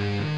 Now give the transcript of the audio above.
Bye.